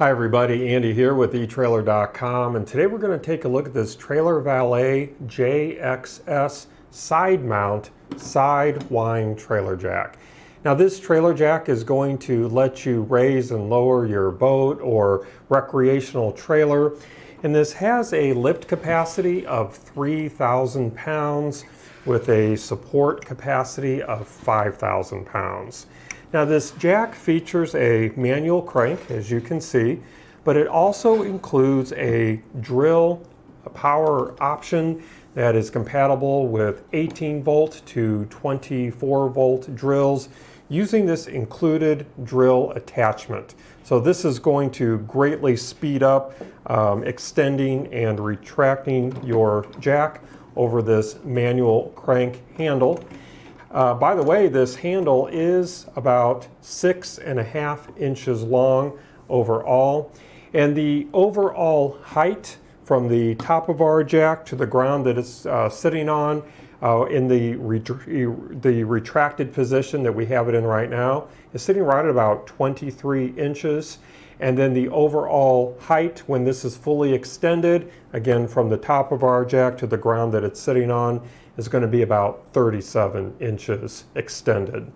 Hi everybody, Andy here with eTrailer.com and today we're going to take a look at this Trailer Valet JXS side mount side wind trailer jack. Now this trailer jack is going to let you raise and lower your boat or recreational trailer and this has a lift capacity of 3,000 pounds with a support capacity of 5,000 pounds. Now this jack features a manual crank, as you can see, but it also includes a drill a power option that is compatible with 18 volt to 24 volt drills using this included drill attachment. So this is going to greatly speed up um, extending and retracting your jack over this manual crank handle. Uh, by the way, this handle is about six and a half inches long overall. And the overall height from the top of our jack to the ground that it's uh, sitting on uh, in the, the retracted position that we have it in right now is sitting right at about 23 inches. And then the overall height when this is fully extended, again from the top of our jack to the ground that it's sitting on, is going to be about 37 inches extended.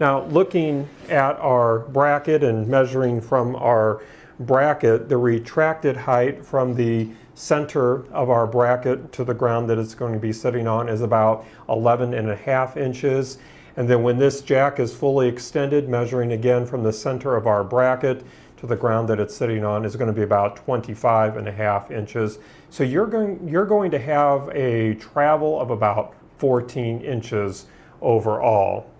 Now looking at our bracket and measuring from our bracket, the retracted height from the center of our bracket to the ground that it's going to be sitting on is about 11 and a half inches. And then when this jack is fully extended, measuring again from the center of our bracket to the ground that it's sitting on is going to be about 25 and a half inches. So you're going, you're going to have a travel of about 14 inches overall.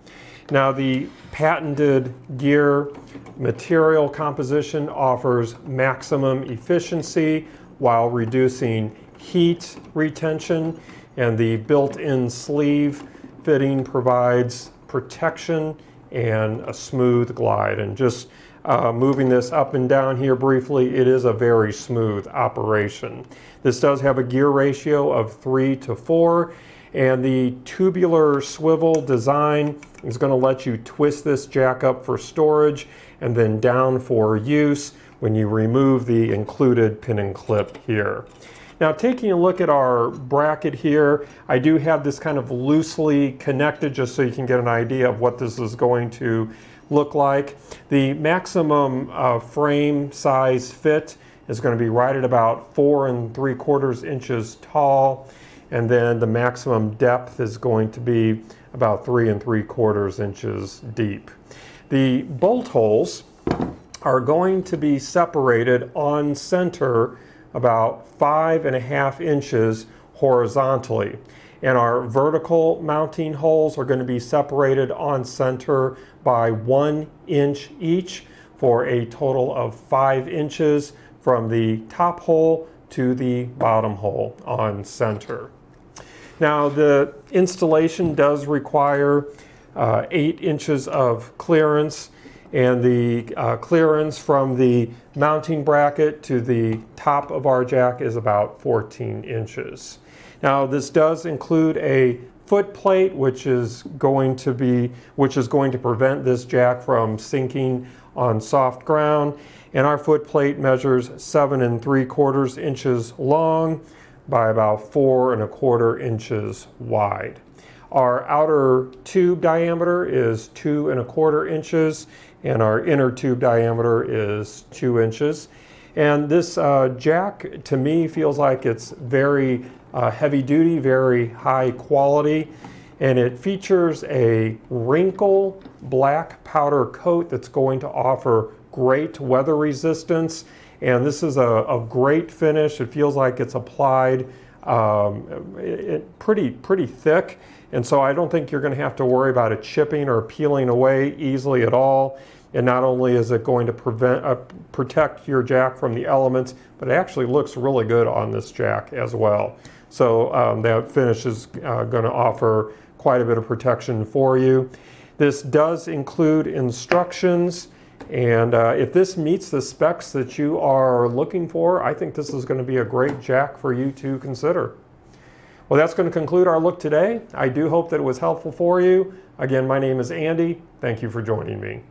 Now the patented gear material composition offers maximum efficiency while reducing heat retention and the built-in sleeve fitting provides protection and a smooth glide. And just uh, moving this up and down here briefly, it is a very smooth operation. This does have a gear ratio of 3 to 4 and the tubular swivel design is going to let you twist this jack up for storage and then down for use when you remove the included pin and clip here. Now taking a look at our bracket here, I do have this kind of loosely connected just so you can get an idea of what this is going to look like. The maximum uh, frame size fit is going to be right at about four and three quarters inches tall. And then the maximum depth is going to be about three and three quarters inches deep. The bolt holes are going to be separated on center about five and a half inches horizontally. And our vertical mounting holes are going to be separated on center by one inch each for a total of five inches from the top hole to the bottom hole on center. Now the installation does require uh, eight inches of clearance and the uh, clearance from the mounting bracket to the top of our jack is about 14 inches. Now this does include a foot plate which is going to be which is going to prevent this jack from sinking on soft ground and our foot plate measures seven and three quarters inches long by about four and a quarter inches wide. Our outer tube diameter is two and a quarter inches and our inner tube diameter is two inches. And this uh, jack to me feels like it's very uh, heavy duty, very high quality, and it features a wrinkle black powder coat that's going to offer great weather resistance and this is a, a great finish. It feels like it's applied um, it, pretty, pretty thick. And so I don't think you're going to have to worry about it chipping or peeling away easily at all. And not only is it going to prevent, uh, protect your jack from the elements, but it actually looks really good on this jack as well. So um, that finish is uh, going to offer quite a bit of protection for you. This does include instructions and uh, if this meets the specs that you are looking for, I think this is going to be a great jack for you to consider. Well, that's going to conclude our look today. I do hope that it was helpful for you. Again, my name is Andy. Thank you for joining me.